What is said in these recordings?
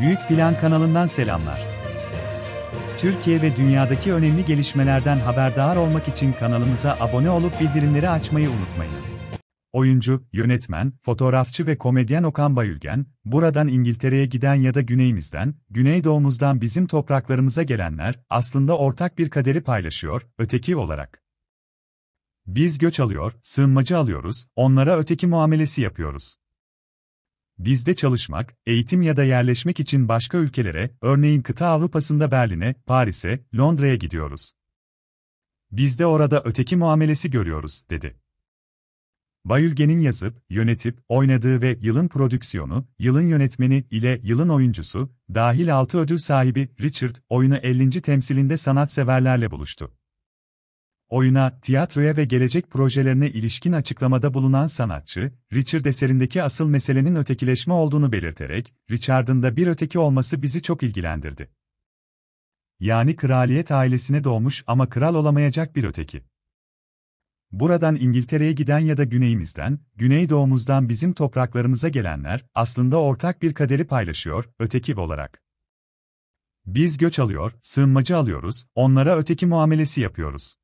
Büyük Plan kanalından selamlar. Türkiye ve dünyadaki önemli gelişmelerden haberdar olmak için kanalımıza abone olup bildirimleri açmayı unutmayınız. Oyuncu, yönetmen, fotoğrafçı ve komedyen Okan Bayülgen, buradan İngiltere'ye giden ya da güneyimizden, güneydoğumuzdan bizim topraklarımıza gelenler, aslında ortak bir kaderi paylaşıyor, öteki olarak. Biz göç alıyor, sığınmacı alıyoruz, onlara öteki muamelesi yapıyoruz. Bizde çalışmak, eğitim ya da yerleşmek için başka ülkelere, örneğin kıta Avrupa'sında Berlin'e, Paris'e, Londra'ya gidiyoruz. Biz de orada öteki muamelesi görüyoruz, dedi. Bayülgen'in yazıp, yönetip, oynadığı ve yılın prodüksiyonu, yılın yönetmeni ile yılın oyuncusu, dahil 6 ödül sahibi Richard, oyunu 50. temsilinde sanatseverlerle buluştu. Oyuna, tiyatroya ve gelecek projelerine ilişkin açıklamada bulunan sanatçı, Richard eserindeki asıl meselenin ötekileşme olduğunu belirterek, Richard'ın da bir öteki olması bizi çok ilgilendirdi. Yani kraliyet ailesine doğmuş ama kral olamayacak bir öteki. Buradan İngiltere'ye giden ya da güneyimizden, güneydoğumuzdan bizim topraklarımıza gelenler, aslında ortak bir kaderi paylaşıyor, öteki olarak. Biz göç alıyor, sığınmacı alıyoruz, onlara öteki muamelesi yapıyoruz.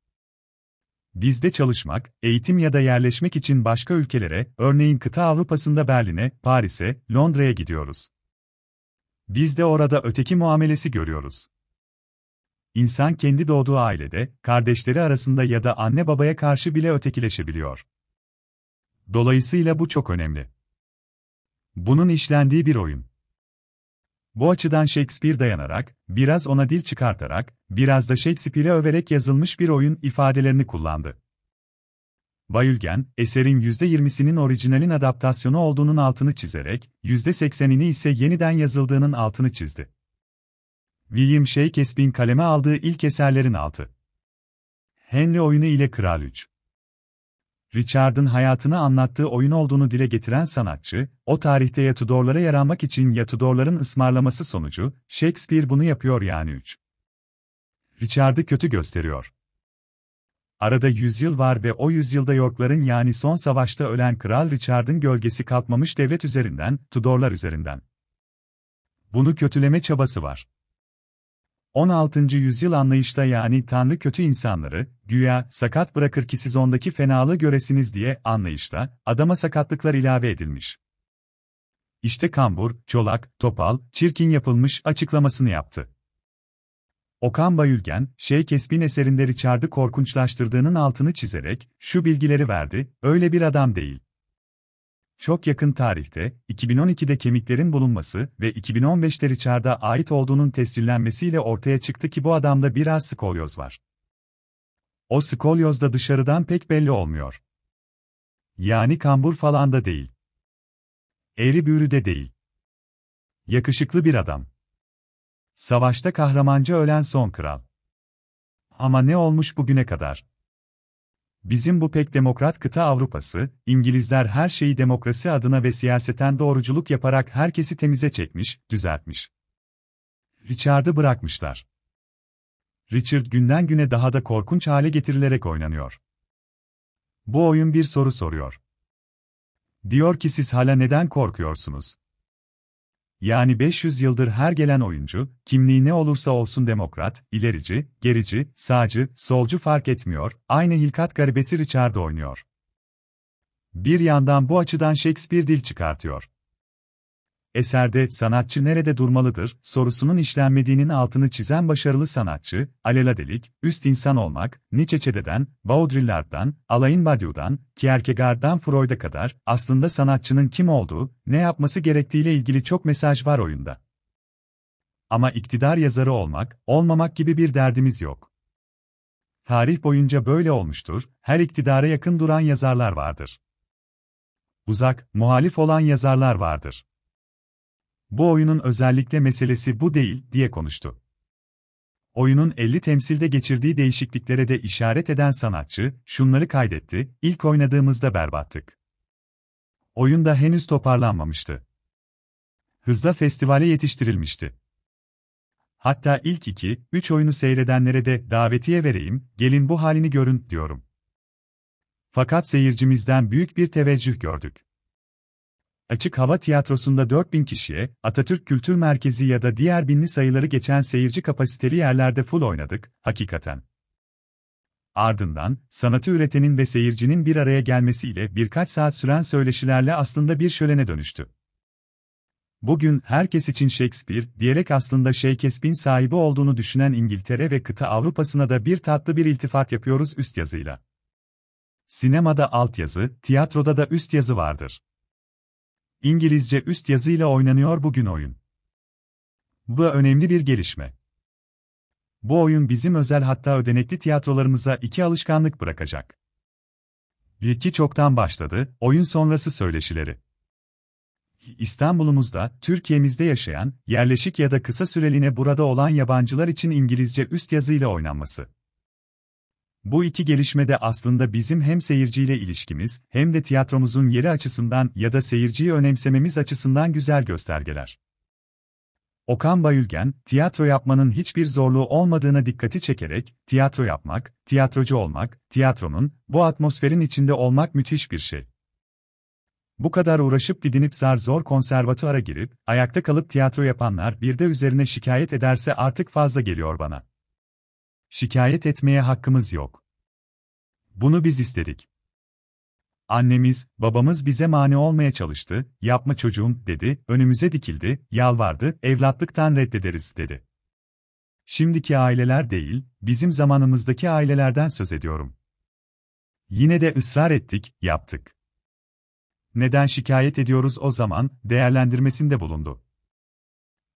Bizde çalışmak, eğitim ya da yerleşmek için başka ülkelere, örneğin kıta Avrupa'sında Berlin'e, Paris'e, Londra'ya gidiyoruz. Biz de orada öteki muamelesi görüyoruz. İnsan kendi doğduğu ailede, kardeşleri arasında ya da anne babaya karşı bile ötekileşebiliyor. Dolayısıyla bu çok önemli. Bunun işlendiği bir oyun. Bu açıdan Shakespeare dayanarak, biraz ona dil çıkartarak, biraz da Shakespeare'e överek yazılmış bir oyun ifadelerini kullandı. Bayülgen, eserin %20'sinin orijinalin adaptasyonu olduğunun altını çizerek, %80'ini ise yeniden yazıldığının altını çizdi. William Shakespeare'in kaleme aldığı ilk eserlerin altı. Henry oyunu ile Kral 3. Richard'ın hayatını anlattığı oyun olduğunu dile getiren sanatçı, o tarihte ya Tudorlara yaranmak için ya Tudorların ısmarlaması sonucu, Shakespeare bunu yapıyor yani 3. Richard'ı kötü gösteriyor. Arada yüzyıl var ve o yüzyılda Yorkların yani son savaşta ölen Kral Richard'ın gölgesi kalkmamış devlet üzerinden, Tudorlar üzerinden. Bunu kötüleme çabası var. 16. yüzyıl anlayışta yani Tanrı kötü insanları, güya, sakat bırakır ki siz ondaki fenalığı göresiniz diye anlayışta, adama sakatlıklar ilave edilmiş. İşte kambur, çolak, topal, çirkin yapılmış açıklamasını yaptı. Okan Bayülgen, Şey Kesbin eserinde Richard'ı korkunçlaştırdığının altını çizerek, şu bilgileri verdi, öyle bir adam değil. Çok yakın tarihte, 2012'de kemiklerin bulunması ve 2015'te Richard'a ait olduğunun tescillenmesiyle ortaya çıktı ki bu adamda biraz skolyoz var. O skolyoz da dışarıdan pek belli olmuyor. Yani kambur falan da değil. Eğri büğrü de değil. Yakışıklı bir adam. Savaşta kahramanca ölen son kral. Ama ne olmuş bugüne kadar? Bizim bu pek demokrat kıta Avrupası, İngilizler her şeyi demokrasi adına ve siyaseten doğruculuk yaparak herkesi temize çekmiş, düzeltmiş. Richard'ı bırakmışlar. Richard günden güne daha da korkunç hale getirilerek oynanıyor. Bu oyun bir soru soruyor. Diyor ki siz hala neden korkuyorsunuz? Yani 500 yıldır her gelen oyuncu, kimliği ne olursa olsun demokrat, ilerici, gerici, sağcı, solcu fark etmiyor, aynı hilkat garibesi Richard oynuyor. Bir yandan bu açıdan Shakespeare dil çıkartıyor. Eserde sanatçı nerede durmalıdır sorusunun işlenmediğinin altını çizen başarılı sanatçı, aleladelik, üst insan olmak, Nietzsche'den, Baudrillard'dan, Alain Badiou'dan, Kierkegaard'dan Freud'a kadar aslında sanatçının kim olduğu, ne yapması gerektiğiyle ilgili çok mesaj var oyunda. Ama iktidar yazarı olmak, olmamak gibi bir derdimiz yok. Tarih boyunca böyle olmuştur, her iktidara yakın duran yazarlar vardır. Uzak, muhalif olan yazarlar vardır. Bu oyunun özellikle meselesi bu değil, diye konuştu. Oyunun 50 temsilde geçirdiği değişikliklere de işaret eden sanatçı, şunları kaydetti, ilk oynadığımızda berbattık. Oyun da henüz toparlanmamıştı. Hızla festivale yetiştirilmişti. Hatta ilk iki, üç oyunu seyredenlere de davetiye vereyim, gelin bu halini görün, diyorum. Fakat seyircimizden büyük bir teveccüh gördük. Açık hava tiyatrosunda 4000 kişiye, Atatürk Kültür Merkezi ya da diğer binli sayıları geçen seyirci kapasiteli yerlerde full oynadık, hakikaten. Ardından, sanatı üretenin ve seyircinin bir araya gelmesiyle birkaç saat süren söyleşilerle aslında bir şölene dönüştü. Bugün herkes için Shakespeare diyerek aslında Shakespeare'in sahibi olduğunu düşünen İngiltere ve kıta Avrupa'sına da bir tatlı bir iltifat yapıyoruz üst yazıyla. Sinemada altyazı, tiyatroda da üst yazı vardır. İngilizce üst yazıyla oynanıyor bugün oyun. Bu önemli bir gelişme. Bu oyun bizim özel hatta ödenekli tiyatrolarımıza iki alışkanlık bırakacak. İlki çoktan başladı, oyun sonrası söyleşileri. İstanbul'umuzda, Türkiye'mizde yaşayan, yerleşik ya da kısa süreliğine burada olan yabancılar için İngilizce üst yazıyla oynanması. Bu iki gelişmede aslında bizim hem seyirciyle ilişkimiz, hem de tiyatromuzun yeri açısından ya da seyirciyi önemsememiz açısından güzel göstergeler. Okan Bayülgen, tiyatro yapmanın hiçbir zorluğu olmadığına dikkati çekerek, tiyatro yapmak, tiyatrocu olmak, tiyatronun, bu atmosferin içinde olmak müthiş bir şey. Bu kadar uğraşıp didinip zar zor konservatuara girip, ayakta kalıp tiyatro yapanlar bir de üzerine şikayet ederse artık fazla geliyor bana. Şikayet etmeye hakkımız yok. Bunu biz istedik. Annemiz, babamız bize mani olmaya çalıştı, yapma çocuğum, dedi, önümüze dikildi, yalvardı, evlatlıktan reddederiz, dedi. Şimdiki aileler değil, bizim zamanımızdaki ailelerden söz ediyorum. Yine de ısrar ettik, yaptık. Neden şikayet ediyoruz o zaman, değerlendirmesinde bulundu.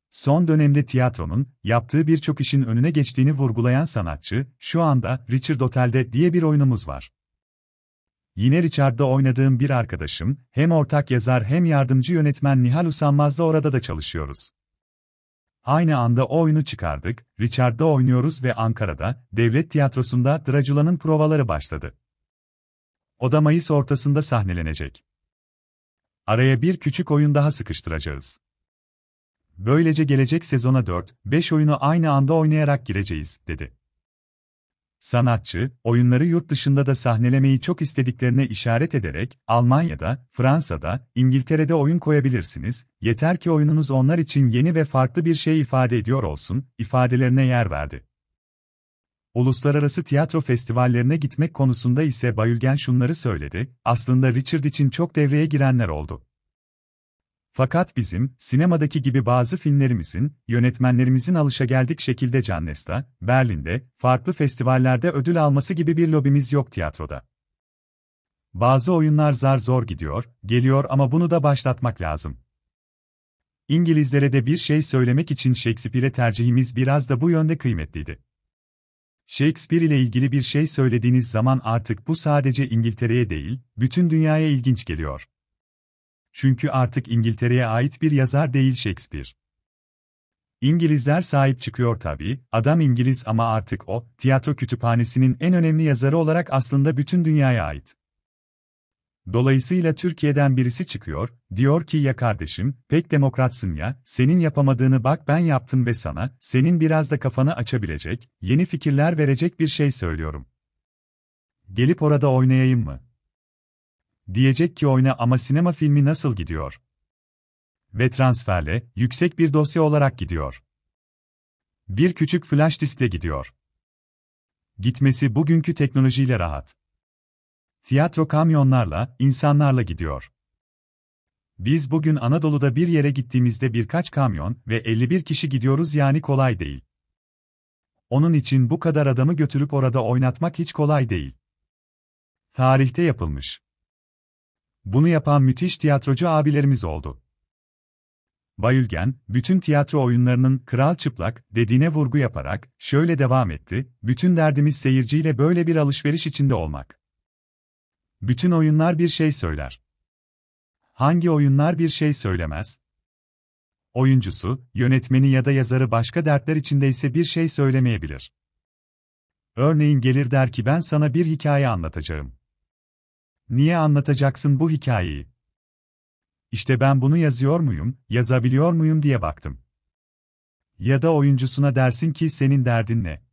Son dönemde tiyatronun, yaptığı birçok işin önüne geçtiğini vurgulayan sanatçı, şu anda, Richard Hotel'de diye bir oyunumuz var. Yine Richard'da oynadığım bir arkadaşım, hem ortak yazar hem yardımcı yönetmen Nihal Usanmaz'la orada da çalışıyoruz. Aynı anda o oyunu çıkardık, Richard'da oynuyoruz ve Ankara'da, Devlet Tiyatrosu'nda Dracula'nın provaları başladı. O da Mayıs ortasında sahnelenecek. Araya bir küçük oyun daha sıkıştıracağız. Böylece gelecek sezona 4-5 oyunu aynı anda oynayarak gireceğiz, dedi. Sanatçı, oyunları yurt dışında da sahnelemeyi çok istediklerine işaret ederek, Almanya'da, Fransa'da, İngiltere'de oyun koyabilirsiniz, yeter ki oyununuz onlar için yeni ve farklı bir şey ifade ediyor olsun, ifadelerine yer verdi. Uluslararası tiyatro festivallerine gitmek konusunda ise Bayülgen şunları söyledi, aslında Richard için çok devreye girenler oldu. Fakat bizim, sinemadaki gibi bazı filmlerimizin, yönetmenlerimizin alışageldik şekilde Cannes'ta, Berlin'de, farklı festivallerde ödül alması gibi bir lobimiz yok tiyatroda. Bazı oyunlar zar zor gidiyor, geliyor ama bunu da başlatmak lazım. İngilizlere de bir şey söylemek için Shakespeare'e tercihimiz biraz da bu yönde kıymetliydi. Shakespeare ile ilgili bir şey söylediğiniz zaman artık bu sadece İngiltere'ye değil, bütün dünyaya ilginç geliyor. Çünkü artık İngiltere'ye ait bir yazar değil Shakespeare. İngilizler sahip çıkıyor tabii, adam İngiliz ama artık o, tiyatro kütüphanesinin en önemli yazarı olarak aslında bütün dünyaya ait. Dolayısıyla Türkiye'den birisi çıkıyor, diyor ki ya kardeşim, pek demokratsın ya, senin yapamadığını bak ben yaptım ve sana, senin biraz da kafanı açabilecek, yeni fikirler verecek bir şey söylüyorum. Gelip orada oynayayım mı? Diyecek ki oyna ama sinema filmi nasıl gidiyor? Ve transferle, yüksek bir dosya olarak gidiyor. Bir küçük flash diskle gidiyor. Gitmesi bugünkü teknolojiyle rahat. Tiyatro kamyonlarla, insanlarla gidiyor. Biz bugün Anadolu'da bir yere gittiğimizde birkaç kamyon ve 51 kişi gidiyoruz yani kolay değil. Onun için bu kadar adamı götürüp orada oynatmak hiç kolay değil. Tarihte yapılmış. Bunu yapan müthiş tiyatrocu abilerimiz oldu. Bayülgen, bütün tiyatro oyunlarının kral çıplak dediğine vurgu yaparak şöyle devam etti, bütün derdimiz seyirciyle böyle bir alışveriş içinde olmak. Bütün oyunlar bir şey söyler. Hangi oyunlar bir şey söylemez? Oyuncusu, yönetmeni ya da yazarı başka dertler içindeyse bir şey söylemeyebilir. Örneğin gelir der ki ben sana bir hikaye anlatacağım. Niye anlatacaksın bu hikayeyi? İşte ben bunu yazıyor muyum, yazabiliyor muyum diye baktım. Ya da oyuncusuna dersin ki senin derdin ne?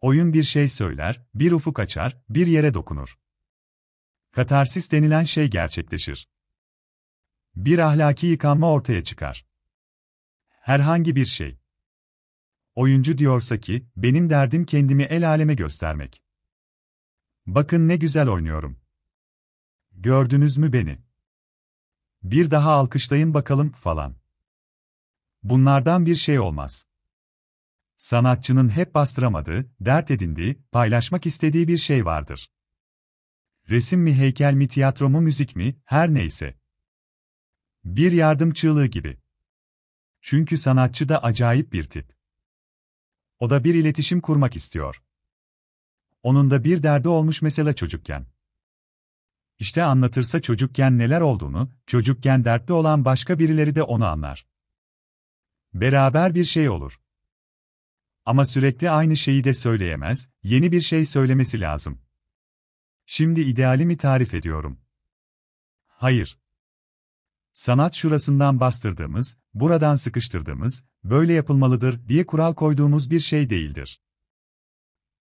Oyun bir şey söyler, bir ufuk açar, bir yere dokunur. Katarsis denilen şey gerçekleşir. Bir ahlaki yıkanma ortaya çıkar. Herhangi bir şey. Oyuncu diyorsa ki, benim derdim kendimi el aleme göstermek. Bakın ne güzel oynuyorum. Gördünüz mü beni? Bir daha alkışlayın bakalım falan. Bunlardan bir şey olmaz. Sanatçının hep bastıramadığı, dert edindiği, paylaşmak istediği bir şey vardır. Resim mi heykel mi tiyatro mu müzik mi, her neyse. Bir yardım çığlığı gibi. Çünkü sanatçı da acayip bir tip. O da bir iletişim kurmak istiyor. Onun da bir derdi olmuş mesela çocukken. İşte anlatırsa çocukken neler olduğunu, çocukken dertli olan başka birileri de onu anlar. Beraber bir şey olur. Ama sürekli aynı şeyi de söyleyemez, yeni bir şey söylemesi lazım. Şimdi idealimi tarif ediyorum. Hayır. Sanat şurasından bastırdığımız, buradan sıkıştırdığımız, böyle yapılmalıdır diye kural koyduğumuz bir şey değildir.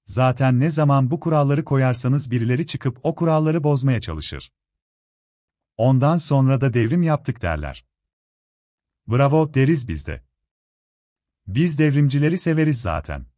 Zaten ne zaman bu kuralları koyarsanız birileri çıkıp o kuralları bozmaya çalışır. Ondan sonra da devrim yaptık derler. Bravo deriz biz de. Biz devrimcileri severiz zaten.